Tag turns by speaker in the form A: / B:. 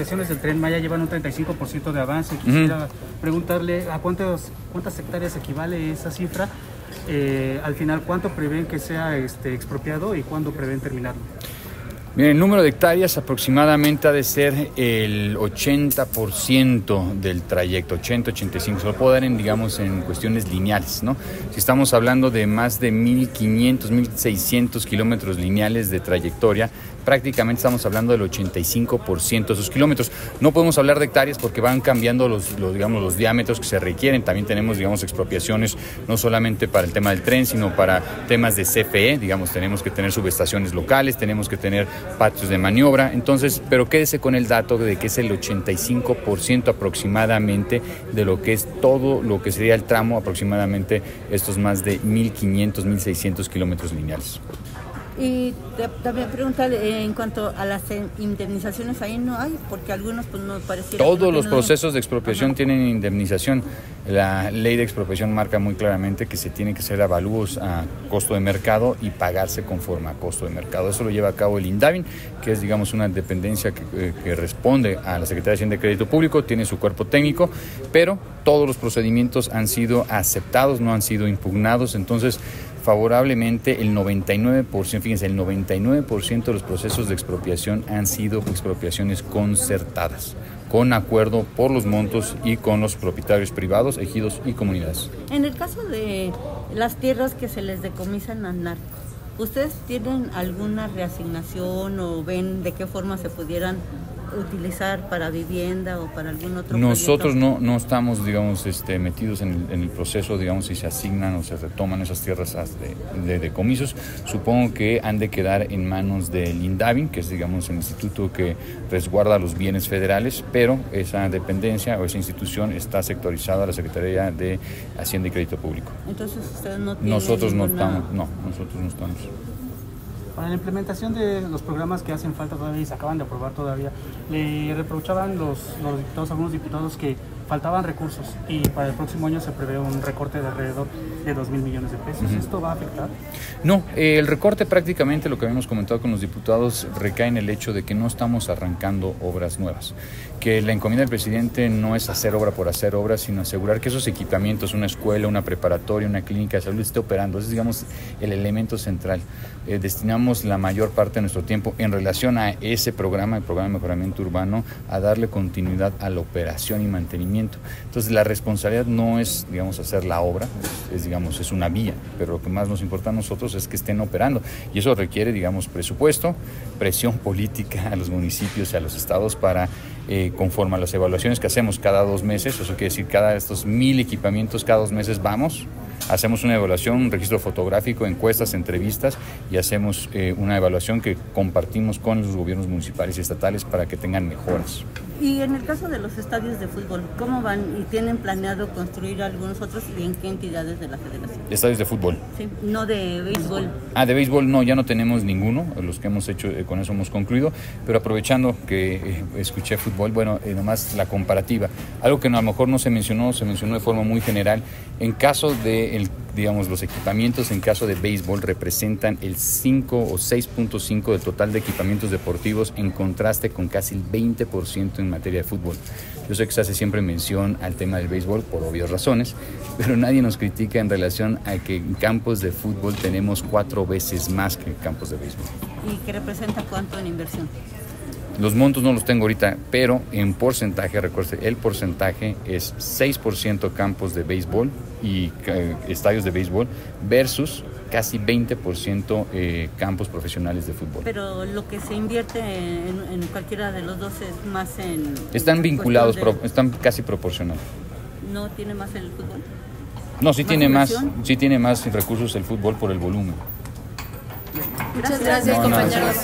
A: estaciones del Tren Maya llevan un 35% de avance. Quisiera preguntarle a cuántas, cuántas hectáreas equivale esa cifra. Eh, al final, ¿cuánto prevén que sea este, expropiado y cuándo prevén terminarlo?
B: Bien, el número de hectáreas aproximadamente ha de ser el 80% del trayecto, 80-85. Se lo puedo dar en, digamos, en cuestiones lineales, ¿no? Si estamos hablando de más de 1.500, 1.600 kilómetros lineales de trayectoria, prácticamente estamos hablando del 85% de esos kilómetros. No podemos hablar de hectáreas porque van cambiando los, digamos, los diámetros que se requieren. También tenemos, digamos, expropiaciones no solamente para el tema del tren, sino para temas de CFE. Digamos, tenemos que tener subestaciones locales, tenemos que tener patios de maniobra. Entonces, pero quédese con el dato de que es el 85% aproximadamente de lo que es todo lo que sería el tramo, aproximadamente estos más de 1.500, 1.600 kilómetros lineales.
C: Y también preguntarle en cuanto a las indemnizaciones, ahí no hay, porque algunos pues no pareciera...
B: Todos los procesos de expropiación tienen indemnización. La ley de expropiación marca muy claramente que se tienen que hacer avalúos a costo de mercado y pagarse conforme a costo de mercado. Eso lo lleva a cabo el INDAVIN, que es digamos una dependencia que, eh, que responde a la Secretaría de Hacienda de Crédito Público, tiene su cuerpo técnico, pero todos los procedimientos han sido aceptados, no han sido impugnados, entonces favorablemente el 99%, fíjense, el 99% de los procesos de expropiación han sido expropiaciones concertadas, con acuerdo por los montos y con los propietarios privados, ejidos y comunidades.
C: En el caso de las tierras que se les decomisan a narcos, ¿ustedes tienen alguna reasignación o ven de qué forma se pudieran utilizar para vivienda o para algún otro
B: Nosotros no, no estamos, digamos, este, metidos en el, proceso, digamos, si se asignan o se retoman esas tierras de, decomisos. Supongo que han de quedar en manos del INDAVIN, que es, digamos, el instituto que resguarda los bienes federales, pero esa dependencia o esa institución está sectorizada a la Secretaría de Hacienda y Crédito Público.
C: Entonces, ustedes no tienen
B: Nosotros no estamos, no, nosotros no estamos.
A: Para la implementación de los programas que hacen falta todavía y se acaban de aprobar todavía, le reprochaban los, diputados, algunos diputados que faltaban recursos y para el próximo año se prevé un recorte de alrededor de 2 mil millones de pesos. ¿Esto va a afectar?
B: No, el recorte prácticamente lo que habíamos comentado con los diputados recae en el hecho de que no estamos arrancando obras nuevas, que la encomienda del presidente no es hacer obra por hacer obra, sino asegurar que esos equipamientos, una escuela, una preparatoria, una clínica de salud esté operando. Ese es, digamos, el elemento central. Eh, destinamos la mayor parte de nuestro tiempo en relación a ese programa, el programa de mejoramiento urbano, a darle continuidad a la operación y mantenimiento entonces la responsabilidad no es, digamos, hacer la obra, es, digamos, es una vía, pero lo que más nos importa a nosotros es que estén operando. Y eso requiere, digamos, presupuesto, presión política a los municipios y a los estados para, eh, conforme a las evaluaciones que hacemos cada dos meses, eso quiere decir cada estos mil equipamientos, cada dos meses vamos hacemos una evaluación, un registro fotográfico, encuestas, entrevistas y hacemos eh, una evaluación que compartimos con los gobiernos municipales y estatales para que tengan mejoras.
C: Y en el caso de los estadios de fútbol, ¿cómo van y tienen planeado construir algunos otros y en qué entidades de la federación?
B: Estadios de fútbol.
C: Sí, no de béisbol.
B: Ah, de béisbol no, ya no tenemos ninguno, los que hemos hecho, eh, con eso hemos concluido, pero aprovechando que eh, escuché fútbol, bueno, nomás la comparativa, algo que a lo mejor no se mencionó, se mencionó de forma muy general, en caso de el, digamos, los equipamientos en caso de béisbol representan el 5 o 6.5 del total de equipamientos deportivos en contraste con casi el 20% en materia de fútbol. Yo sé que se hace siempre mención al tema del béisbol por obvias razones, pero nadie nos critica en relación a que en campos de fútbol tenemos cuatro veces más que en campos de béisbol.
C: ¿Y qué representa cuánto en inversión?
B: Los montos no los tengo ahorita, pero en porcentaje, recuerde, el porcentaje es 6% campos de béisbol y eh, estadios de béisbol versus casi 20% eh, campos profesionales de fútbol.
C: Pero lo que se invierte en, cualquiera de los dos es más en...
B: Están vinculados, están casi proporcionales.
C: ¿No tiene más el fútbol?
B: No, sí tiene más, sí tiene más recursos el fútbol por el volumen.
C: Muchas gracias, compañeros.